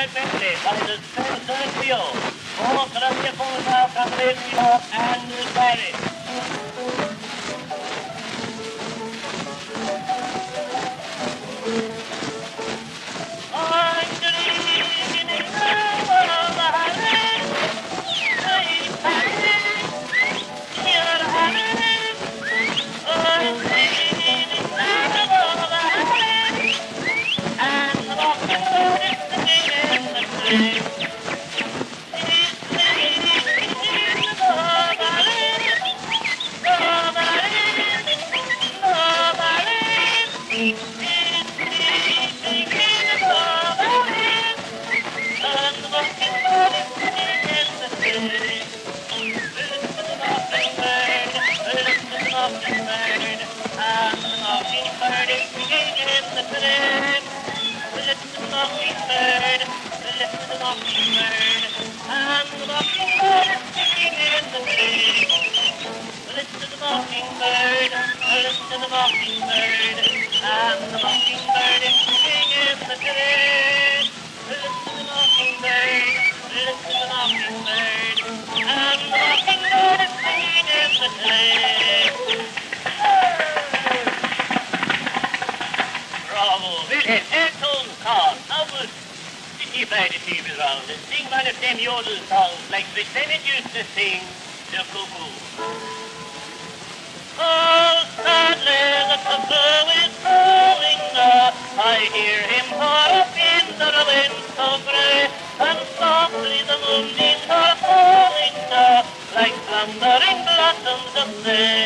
By the Company, New York, and Paris. In the in the. Listen to the mockingbird, listen to the mockingbird, and the mockingbird is singing in the tree. Listen to the mockingbird, listen to the mockingbird, and the mockingbird is singing in the tree. Bravo, Wilhelm, Elton, Carl, August she played round and sing one of them yodel songs like the Senate used to sing, the cuckoo. Oh, sadly, the cuckoo is calling now. I hear him far up in the wind so grey, and softly the moonbeams are falling now, like slumbering blossoms of May.